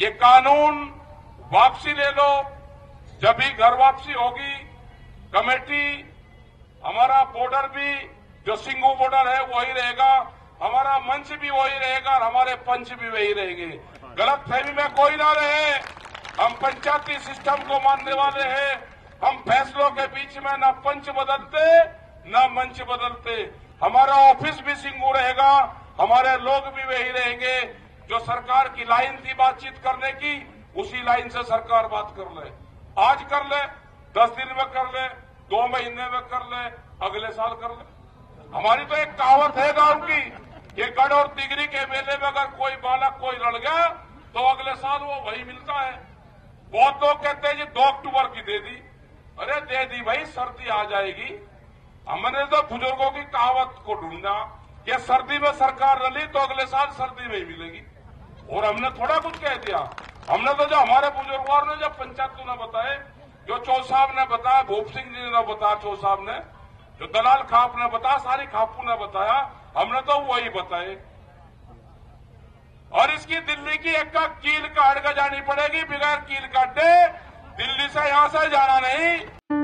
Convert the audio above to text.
ये कानून वापसी ले लो। जब भी घर वापसी होगी, कमेटी, हमारा बॉर्डर भी, जो सिंगू बॉर्डर है, वही रहेगा। हमारा मंच भी वही रहेगा और हमारे पंच भी वही रहेंगे। गलत फहमी में कोई ना रहे। हम पंचायती सिस्टम को मानने वाले हैं। हम फैसलों के बीच में न पंच बदलते, न मंच बदलते। हमारा ऑफ़िस भी सिंगू रहेगा, हमारे लोग भी वही रहेंगे। जो सरकार की लाइन थी बातचीत करने की, उसी लाइन से सरकार बात कर ले। आज कर ले, दस दिन में कर ले, दो महीने में कर ले, अगले साल कर ले। हमारी तो एक कहावत है गाँव की, कि गढ़ और तिगरी के मेले में अगर कोई बालक, कोई लड़ गया तो अगले साल वो वही मिलता है। बहुत लोग कहते हैं जी, दो अक्टूबर की दे दी। अरे दे दी भाई, सर्दी आ जाएगी। हमने तो बुज़ुर्गों की कहावत को ढूंढा कि सर्दी में सरकार रली तो अगले साल सर्दी में ही मिलेगी। और हमने थोड़ा कुछ कह दिया। हमने तो जो हमारे बुज़ुर्गों ने जो पंचायतों ने बताए, जो चौ साहब ने बताया, भूप सिंह जी ने बताया चौ साहब ने, जो दलाल खाप ने बताया, सारी खापू ने बताया, हमने तो वही बताए। और इसकी दिल्ली की एक का कील काट कर जानी पड़ेगी, बगैर कील काटे, दिल्ली से यहाँ से जाना नहीं।